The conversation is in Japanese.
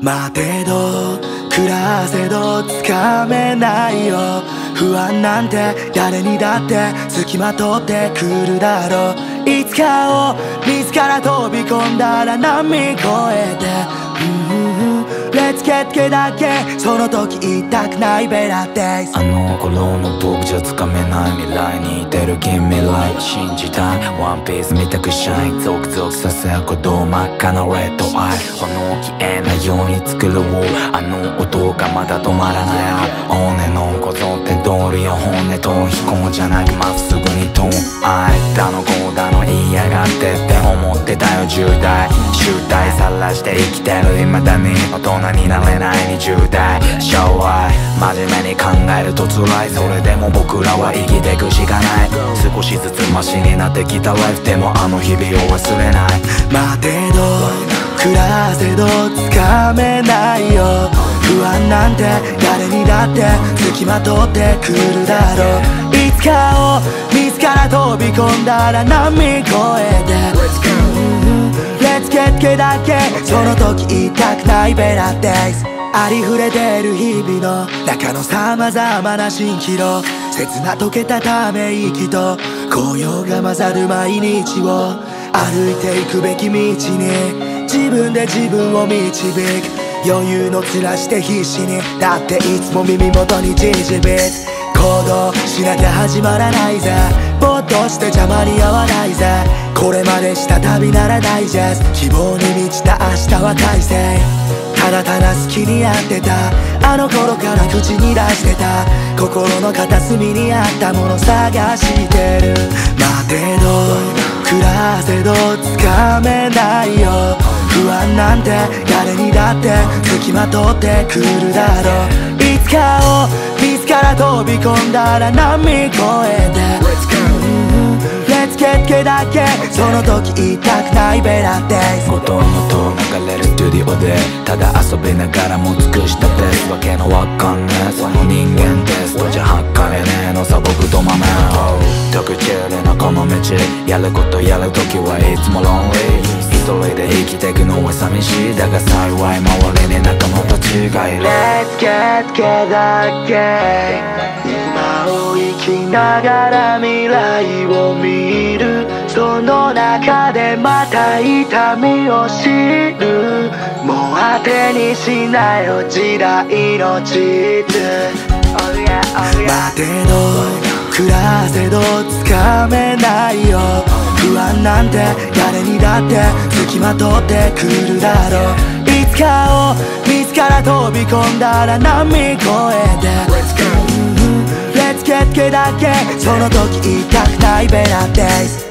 待てど暮らせどつかめないよ。不安なんて誰にだって付きまとってくるだろう。いつかを自ら飛び込んだら波越えて、Let's get けだけその時言いたくないベラデイあの頃の僕じゃつかめない未来にいてる近未来信じた。いワンピース見たくシャイン。ゾクゾクさせること真っ赤なレッドアイ。炎消えように作るあの音がまだ止まらない。骨のこぞって通りよ骨と飛行じゃないまっすぐにとあえたのこうだの言いやがってって思ってたよ10代集大晒して生きてる未だに大人になれない20代昭和真面目に考えると辛い。それでも僕らは生きてくしかない。少しずつマシになってきたライフでもあの日々を忘れない。待てど。らせどつかめないよ。不安なんて誰にだって付きまとってくるだろう。いつかを自ら飛び込んだら波越えて。Let's get けだけその時言いたくないベラデイズありふれてる日々の中の様々な蜃気楼切な溶けたため息と紅葉が混ざる毎日を歩いていくべき道に自分で自分を導く余裕の面して必死にだっていつも耳元にじじび行動しなきゃ始まらないぜ。ぼっとして邪魔に合わないぜ。これまでした旅ならダイジェス希望に満ちた明日は快晴ただただ好きにやってた。あの頃から口に出してた。心の片隅にあったもの探してる。待てど暮らせどつかめない。なんて誰にだって付きまとってくるだろう。いつかを自ら飛び込んだら波越えて。Let's get けだけその時言いたくないベラデイズ鼓動の音流れるスタジオでただ遊びながらも尽くしたベスわけのわかんねえその人間テストじゃ測れねえのさ僕と豆特注でのこの道やることやるときはいつもロンリー一人で生きてくのは寂しい。だが幸い周りに仲間たちがいる。Let's get けだけ今を生きながら未来を見る。その中でまた痛みを知る。もう当てにしなよ時代の地図。待てど暮らせどつかめないよ。不安なんて誰にだって付きまとってくるだろう。いつかを自ら飛び込んだら波越えて。Let's get けだけ。その時言いたくないベラデイズ